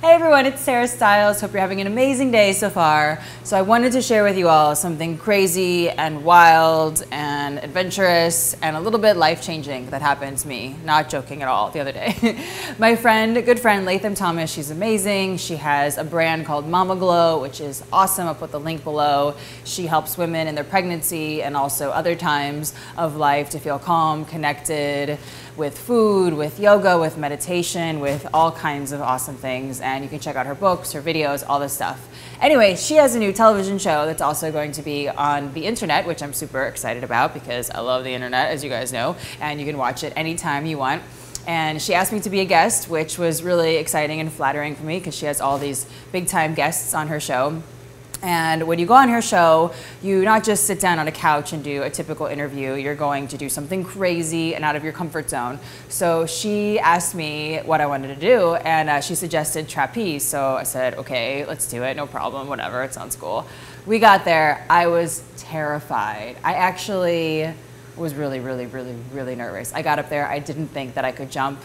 Hey everyone, it's Tara Stiles. Hope you're having an amazing day so far. So, I wanted to share with you all something crazy and wild and adventurous and a little bit life changing that happened to me. Not joking at all the other day. My friend, good friend Latham Thomas, she's amazing. She has a brand called Mama Glow, which is awesome. I'll put the link below. She helps women in their pregnancy and also other times of life to feel calm, connected with food, with yoga, with meditation, with all kinds of awesome things. And you can check out her books, her videos, all this stuff. Anyway, she has a new television show that's also going to be on the internet, which I'm super excited about because I love the internet, as you guys know, and you can watch it anytime you want. And she asked me to be a guest, which was really exciting and flattering for me because she has all these big time guests on her show. And when you go on her show, you not just sit down on a couch and do a typical interview, you're going to do something crazy and out of your comfort zone. So she asked me what I wanted to do, and uh, she suggested trapeze. So I said, okay, let's do it, no problem, whatever, it sounds cool. We got there, I was terrified. I actually was really, really, really, really nervous. I got up there, I didn't think that I could jump.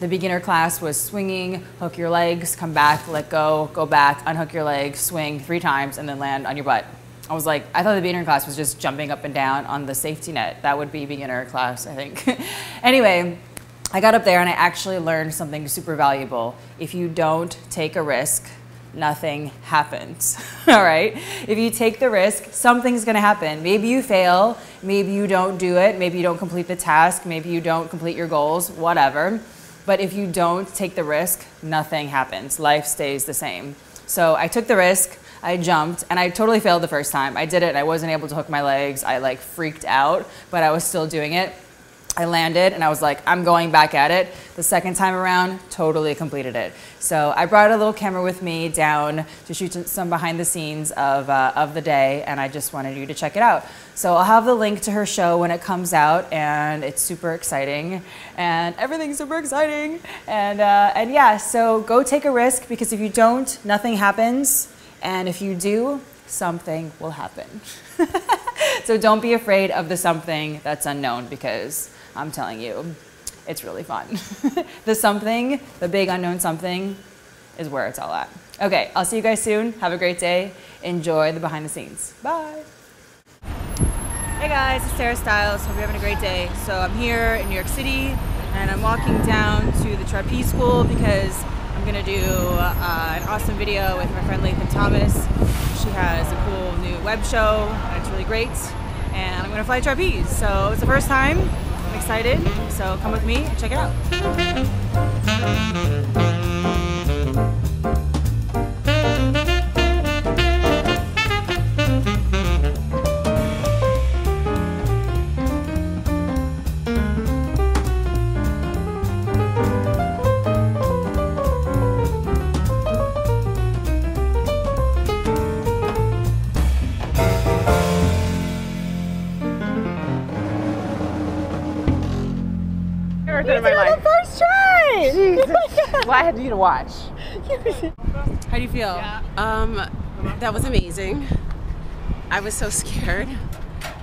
The beginner class was swinging, hook your legs, come back, let go, go back, unhook your legs, swing three times, and then land on your butt. I was like, I thought the beginner class was just jumping up and down on the safety net. That would be beginner class, I think. anyway, I got up there and I actually learned something super valuable. If you don't take a risk, nothing happens. All right? If you take the risk, something's gonna happen. Maybe you fail, maybe you don't do it, maybe you don't complete the task, maybe you don't complete your goals, whatever. But if you don't take the risk, nothing happens. Life stays the same. So I took the risk, I jumped, and I totally failed the first time. I did it, I wasn't able to hook my legs. I like freaked out, but I was still doing it. I landed and I was like, I'm going back at it. The second time around, totally completed it. So I brought a little camera with me down to shoot some behind the scenes of, uh, of the day, and I just wanted you to check it out. So I'll have the link to her show when it comes out, and it's super exciting, and everything's super exciting. And, uh, and yeah, so go take a risk because if you don't, nothing happens. And if you do, something will happen. so don't be afraid of the something that's unknown because I'm telling you, it's really fun. the something, the big unknown something, is where it's all at. Okay, I'll see you guys soon. Have a great day. Enjoy the behind the scenes. Bye. Hey guys, it's Tara Stiles. Hope you're having a great day. So I'm here in New York City and I'm walking down to the trapeze school because I'm gonna do uh, an awesome video with my friend Latham Thomas. She has a cool new web show and it's really great. And I'm gonna fly trapeze. So it's the first time excited. So come with me and check it out. In my life. the first try. well, I had you to watch. How do you feel? Yeah. Um, that was amazing. I was so scared.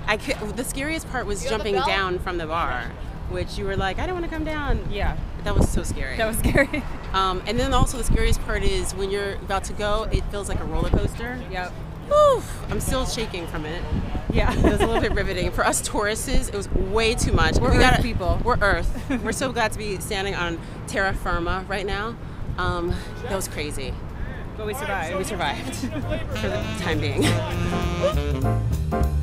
I could, the scariest part was jumping down from the bar, which you were like, I don't want to come down. Yeah. That was so scary. That was scary. Um, and then also the scariest part is when you're about to go, it feels like a roller coaster. Yep. Whew, I'm still shaking from it. Yeah. It was a little bit riveting. For us Tauruses, it was way too much. We're we Earth gotta- people. We're Earth. we're so glad to be standing on terra firma right now. Um, that was crazy. But we survived. We survived for the time being.